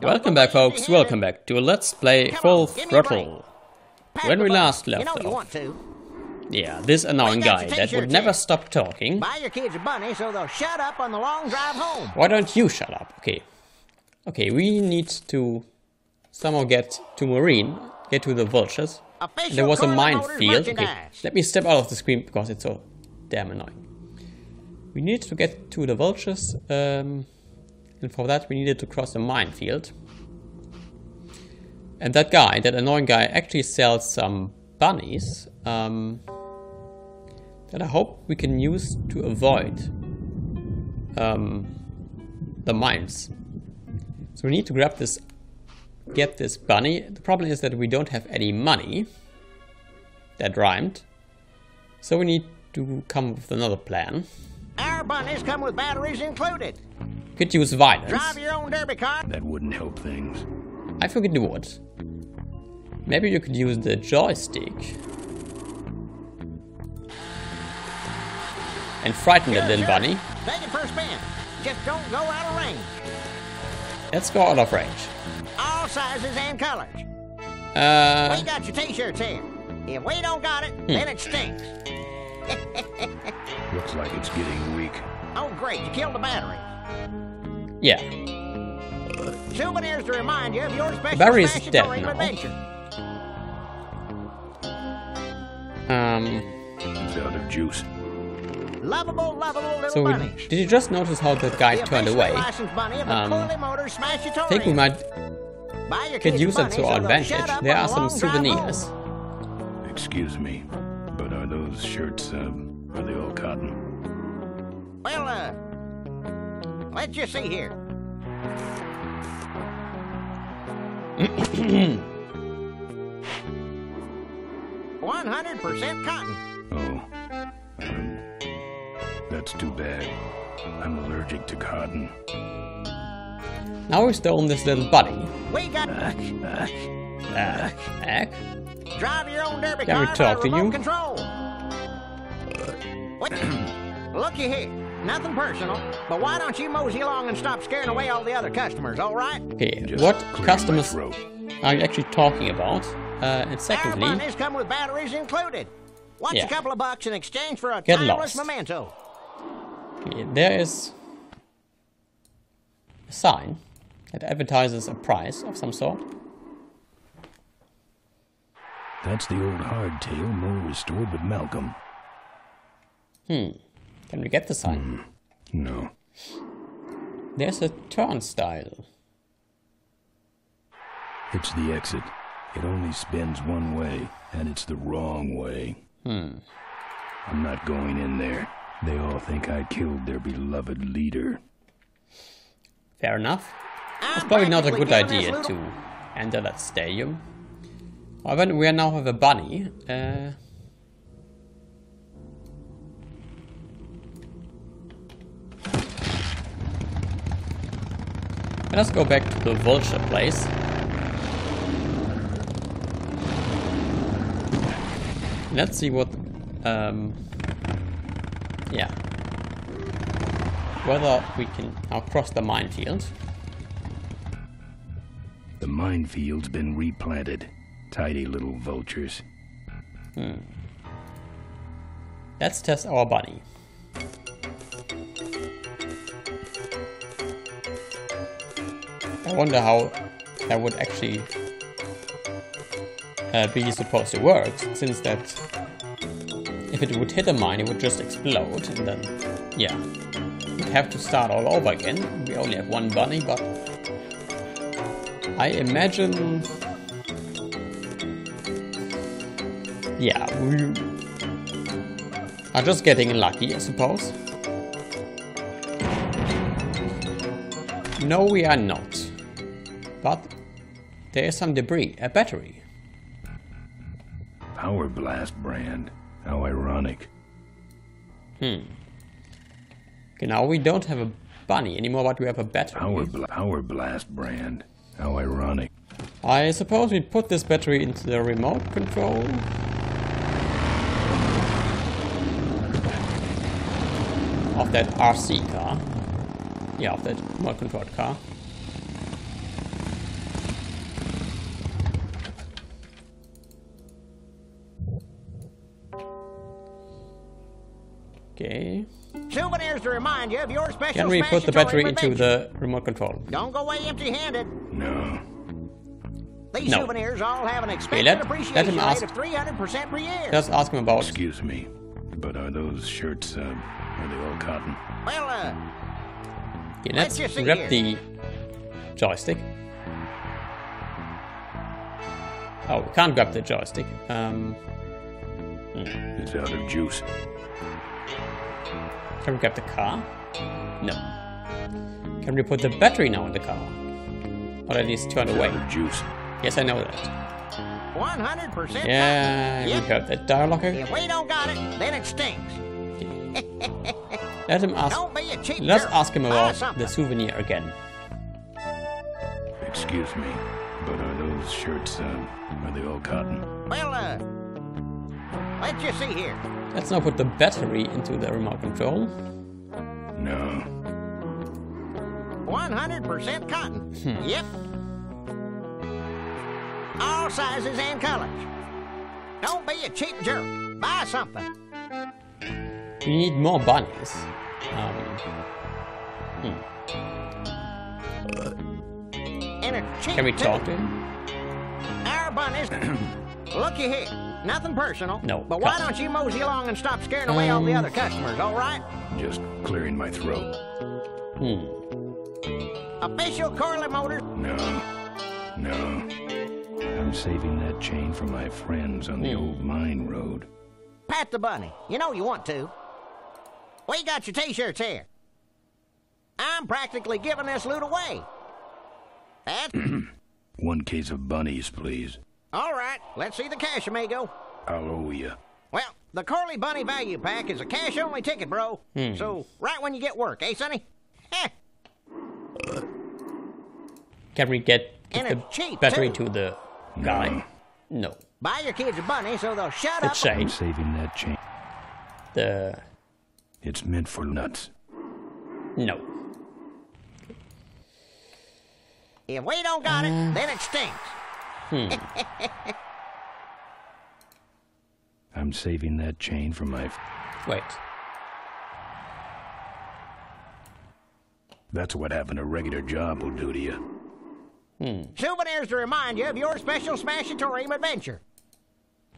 Welcome back folks, welcome back to Let's Play Full Throttle. When we last left you know you off, yeah, this annoying guy that would never stop talking. Buy your kids a bunny so they'll shut up on the long drive home. Why don't you shut up? Okay. Okay, we need to somehow get to Maureen, get to the vultures. There was a minefield. Okay, let me step out of the screen because it's so damn annoying. We need to get to the vultures, um, and for that we needed to cross a minefield. And that guy, that annoying guy, actually sells some bunnies um, that I hope we can use to avoid um, the mines. So we need to grab this, get this bunny. The problem is that we don't have any money. That rhymed. So we need to come up with another plan. Our bunnies come with batteries included. Could use violence. Drive your own derby car. That wouldn't help things. I think it would. Maybe you could use the joystick. And frighten the Sure, little sure. bunny. Take it for a spin. Just don't go out of range. Let's go out of range. All sizes and colors. Uh, We got your t-shirts here. If we don't got it, Hmm. then it stinks. Looks like it's getting weak. Oh, great, you killed the battery. Yeah. Souvenirs to remind you of your special battery is dead Dream now. adventure. Um, It's out of juice. Lovable, lovable little so we, bunnies. did you just notice how that guy The turned away? bunny of the Um, Corley Motors I think we might Buy your could kids use it to our advantage. There are some souvenirs. home. Excuse me, but are those shirts, uh, are they all cotton? Well, uh, let's just see here. One hundred percent cotton. Oh, um, that's too bad. I'm allergic to cotton. Now we stole this little bunny. We got Uh, Egg? drive your own derby Can we talk to you? control. Looky here, nothing personal, but why don't you mosey along and stop scaring away all the other customers? All right? Okay, Just what customers are you actually talking about? Uh, and Our secondly, bunnies come with batteries included. What's Yeah. a couple of bucks in exchange for a Get timeless lost. memento? okay, there is a sign that advertises a price of some sort. That's the old hardtail, more restored with Malcolm. Can we get the sign? No. There's a turnstile. It's the exit. It only spins one way, and it's the wrong way. Hmm. I'm not going in there. They all think I killed their beloved leader. Fair enough. It's probably not a good idea to enter that stadium. However, we now have a bunny. Uh, let us go back to the vulture place. Let's see what. Um, yeah. Whether we can now cross the minefield. The minefield's been replanted. Tidy little vultures. Hmm. Let's test our bunny. I wonder how that would actually uh, be supposed to work, since that if it would hit a mine, it would just explode, and then, yeah, we'd have to start all over again. We only have one bunny, but I imagine, yeah, we are just getting lucky, I suppose. No, we are not. There is some debris, a battery. Power Blast brand. How ironic. Hmm. Okay, now we don't have a bunny anymore, but we have a battery. Power, Bla- Power Blast brand. How ironic. I suppose we put this battery into the remote control. Of that RC car. Yeah, of that remote controlled car. Okay. Souvenirs to remind you of your special Can we put the battery into the remote control? Don't go away empty-handed. No. These No. souvenirs all have an expected let- let appreciation him rate ask. of 300% per year. Just ask him about. Excuse me, but are those shirts, uh, are they all cotton? Well, uh, Okay, let's Let's just grab the joystick. Oh, we can't grab the joystick. Um, It's out of juice. Can we grab the car? No. Can we put the battery now in the car? Or at least turn It's away? out of juice. Yes, I know that. 100% Yeah, cotton. we Yep. heard that dialogue. If we don't got it, then it stinks. Let him ask. Don't be a cheap Let's jerk. ask him about the souvenir again. Excuse me, but are those shirts, uh, are they all cotton? Well, uh, let's just see here. Let's now put the battery into the remote control. No. 100% cotton. Hmm. Yep. All sizes and colors. Don't be a cheap jerk. Buy something. We need more bunnies. Um, And a cheap can we talk to him? Our bunnies. Looky here. Nothing personal. No, But why don't you mosey along and stop scaring away all the Um, other customers, all right? Just clearing my throat. Hmm. Official Corley Motors. No. No. I'm saving that chain for my friends on the Hmm. old mine road. Pat the bunny. You know you want to. We got your t-shirts here. I'm practically giving this loot away. That's One case of bunnies, please. All right. Let's see the cash, amigo. I'll owe you. Well, the Corley Bunny Value Pack is a cash-only ticket, bro. Hmm. So right when you get work, eh, Sonny? Heh. Can we get And the it's cheap, battery too. to the guy? No. Buy your kids a bunny so they'll shut The up. chain. I'm saving that chain. The It's meant for nuts. no. If we don't got it, then it stinks. I'm saving that chain for my. F- Wait. That's what having a regular job will do to you. Souvenirs to remind you of your special Smash and Smashatorium adventure.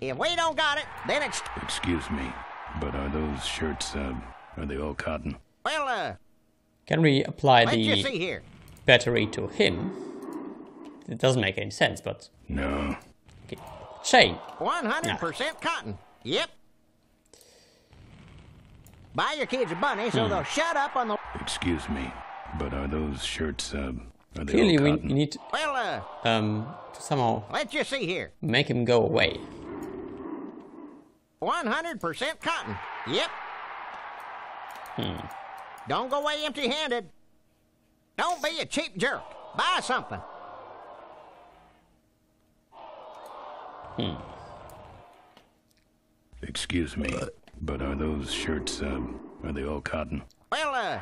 If we don't got it, then it's Excuse me, but are those shirts, uh, are they all cotton? well, uh, Can we apply the see here. battery to him? It doesn't make any sense, but No. okay. chain. 100% cotton. Yep. Buy your kids a bunny Hmm. so they'll shut up on the. Excuse me, but are those shirts, uh, are they Clearly, we cotton? need to, Well, uh, um, to somehow let's just see here. make him go away. 100% cotton. Yep. Hmm. Don't go away empty handed. Don't be a cheap jerk. Buy something. Excuse me, but are those shirts, uh, are they all cotton? Well, uh,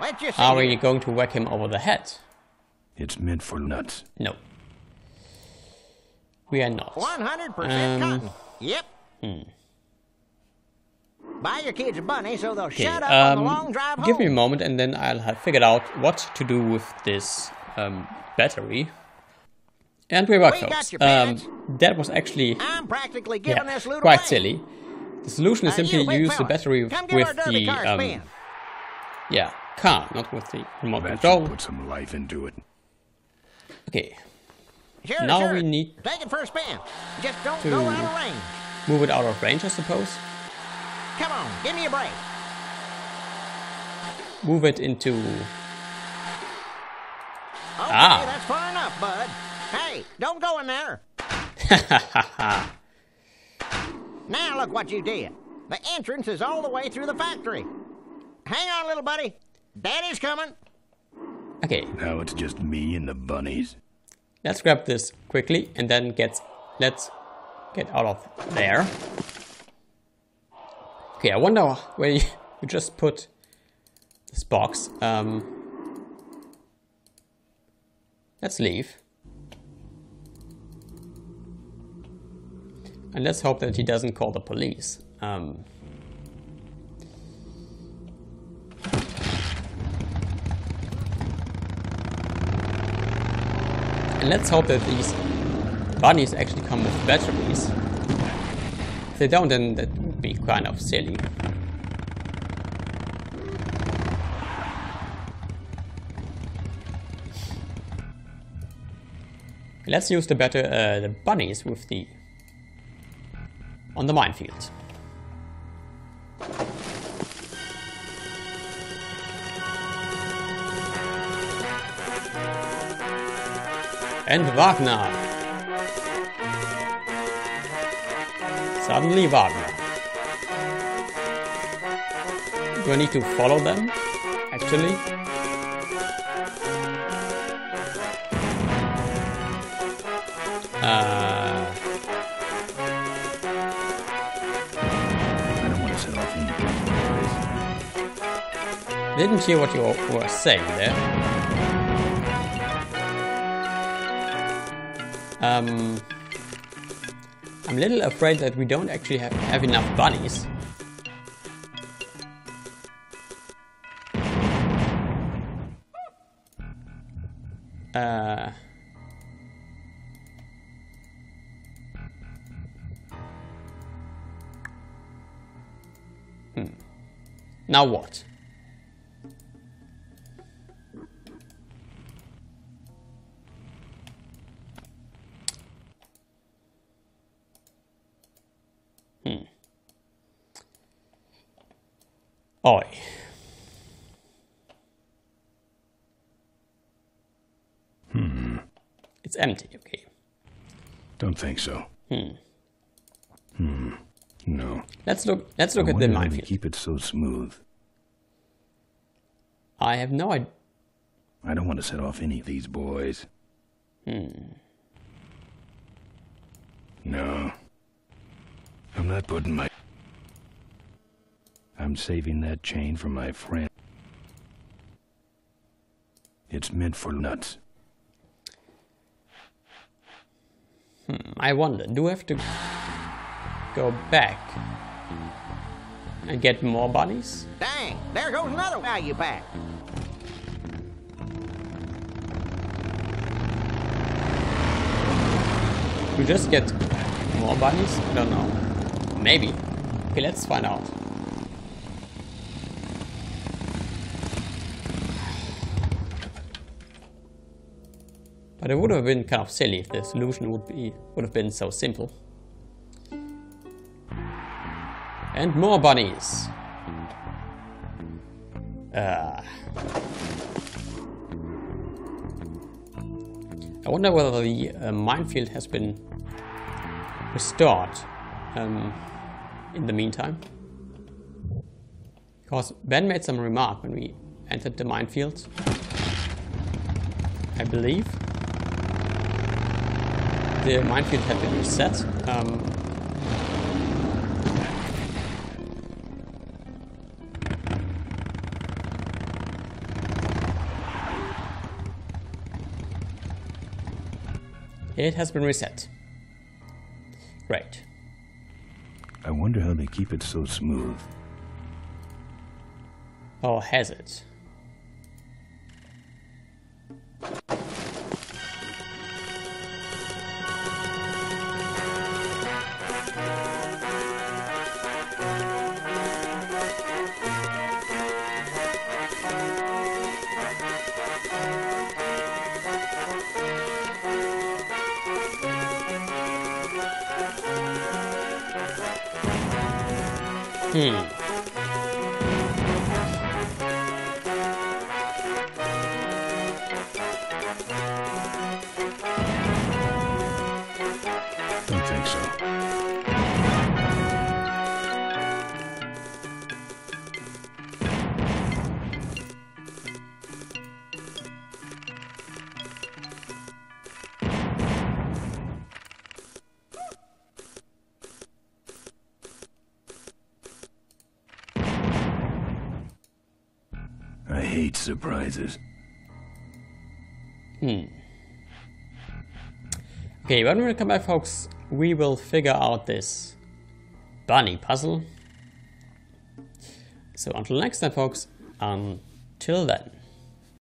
let's just see. Are here. we going to whack him over the head? It's meant for nuts. No. We are not. 100% Um, cotton. Yep. Buy your kids a bunny so they'll Okay, shut up on the um, long drive home. give me a moment and then I'll have figured out what to do with this um, battery. And we're back, We folks. Um, that was actually I'm practically giving yeah, this quite away. silly. The solution is Uh, simply you big use the battery with the car um, spin. yeah car, not with the remote That control. put some life into it. Okay, Sure, now sure. we need Take it for a spin. Just don't to- go out of range. move it out of range, I suppose. Come on, give me a break. Move it into Okay, Ah. that's far enough, bud. Hey, don't go in there. Now look what you did. The entrance is all the way through the factory. Hang on, little buddy. Daddy's coming. okay. Now it's just me and the bunnies. Let's grab this quickly and then get let's get out of there. Okay, I wonder where you, you just put this box. Um, let's leave. And let's hope that he doesn't call the police. Um, and let's hope that these bunnies actually come with batteries. If they don't, then that would be kind of silly. Let's use the better uh, the bunnies with the on the minefield. And Wagner. Suddenly Wagner. Do I need to follow them? Actually? Uh, didn't hear what you were saying there. Um, I'm a little afraid that we don't actually have, have enough bunnies. Uh, hmm. Now what? Oi. It's empty, okay. Don't think so. Hmm. Hmm. No. Let's look let's look I at the wonder how they minefield. keep it so smooth. I have no idea. I don't want to set off any of these boys. Hmm. No. I'm not putting my... I'm saving that chain for my friend. It's meant for nuts. Hmm, I wonder, do we have to go back and get more bunnies? Dang, there goes another value pack. We just get more bunnies? I don't know. Maybe. Okay, let's find out. But it would have been kind of silly if the solution would be would have been so simple. And more bunnies. Uh, I wonder whether the uh, minefield has been restored um, in the meantime. Because Ben made some remark when we entered the minefield. I believe. The minefield had been reset. Um, it has been reset. Great. I wonder how they keep it so smooth. Or has it? Hmm. Hate surprises. Hmm. Okay, when we come back, folks, we will figure out this bunny puzzle. So until next time, folks, until then.